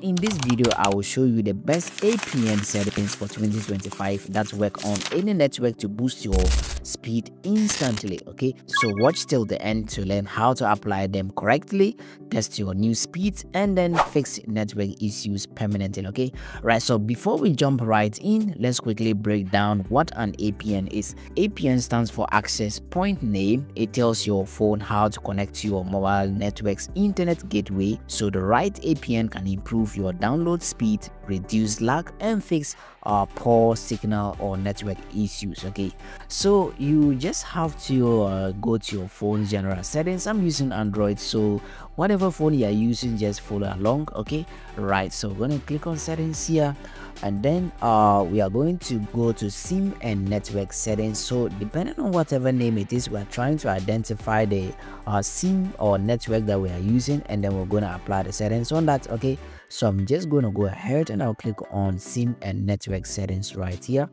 In this video, I will show you the best APN settings for 2025 that work on any network to boost your speed instantly. Okay, so watch till the end to learn how to apply them correctly, test your new speeds, and then fix network issues permanently. Okay, right. So before we jump right in, let's quickly break down what an APN is. APN stands for Access Point Name. It tells your phone how to connect to your mobile network's internet gateway, so the right APN can improve improve your download speed, reduce lag, and fix uh, poor signal or network issues. Okay, so you just have to uh, go to your phone general settings. I'm using Android, so whatever phone you are using, just follow along. Okay, right. So we're gonna click on settings here, and then uh, we are going to go to SIM and network settings. So depending on whatever name it is, we're trying to identify the uh, SIM or network that we are using, and then we're gonna apply the settings on that. Okay so i'm just going to go ahead and i'll click on sim and network settings right here.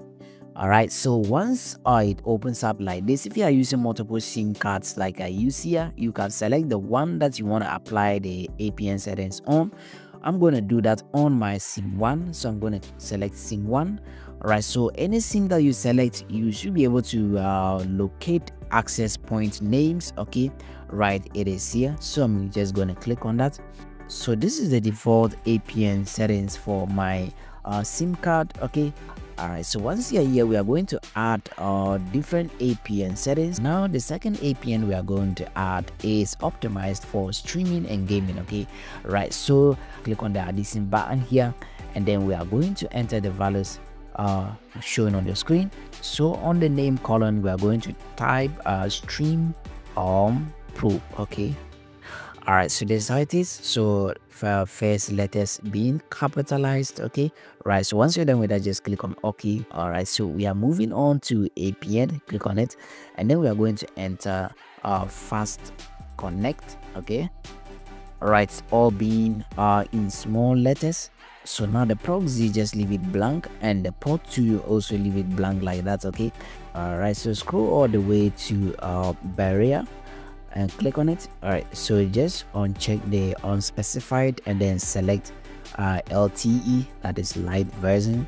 All right so once uh, it opens up like this if you are using multiple sim cards like i use here you can select the one that you want to apply the apn settings on. I'm going to do that on my sim one so i'm going to select sim one. All right so any sim that you select you should be able to uh, locate access point names okay? Right it is here. So i'm just going to click on that so this is the default apn settings for my uh, sim card okay? All right so once you're here we are going to add uh, different apn settings. Now the second apn we are going to add is optimized for streaming and gaming okay? Right so click on the addition button here and then we are going to enter the values uh, showing on the screen. So on the name column we are going to type uh, stream um pro okay all right so this is how it is so first letters being capitalized okay? Right so once you're done with that just click on ok. All right so we are moving on to apn click on it. And then we are going to enter our fast connect okay? All right all being uh in small letters. So now the proxy just leave it blank. And the port 2 also leave it blank like that okay? All right so scroll all the way to uh bearer and click on it. All right so just uncheck the unspecified and then select uh, lte that is light version.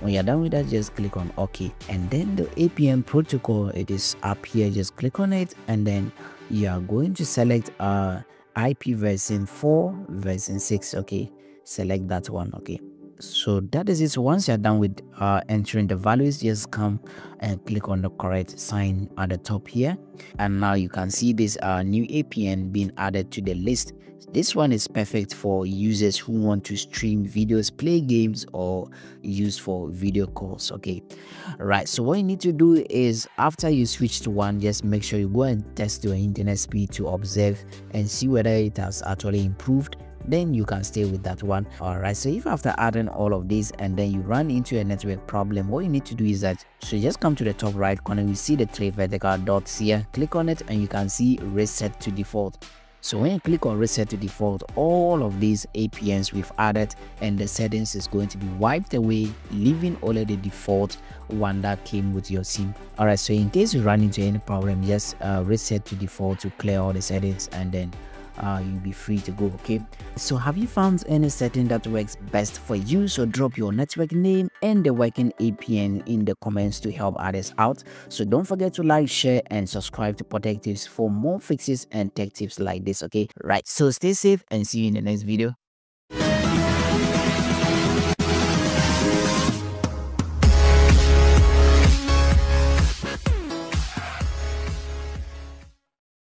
When you're done with that just click on ok. And then the apn protocol it is up here. Just click on it and then you are going to select uh ip version 4 version 6 okay select that one. Okay so that is it. So once you're done with uh, entering the values just come and click on the correct sign at the top here. And now you can see this uh, new apn being added to the list. This one is perfect for users who want to stream videos play games or use for video calls. Okay. Right. So what you need to do is after you switch to one just make sure you go and test your internet speed to observe and see whether it has actually improved then you can stay with that one all right so if after adding all of this and then you run into a network problem what you need to do is that so just come to the top right corner you see the three vertical dots here click on it and you can see reset to default so when you click on reset to default, all of these APNs we've added and the settings is going to be wiped away, leaving only the default one that came with your SIM. Alright, so in case you run into any problem, just uh, reset to default to clear all the settings and then uh, you'll be free to go okay? So have you found any setting that works best for you? So drop your network name and the working apn in the comments to help others out. So don't forget to like share and subscribe to PauTECtips for more fixes and tech tips like this okay? Right so stay safe and see you in the next video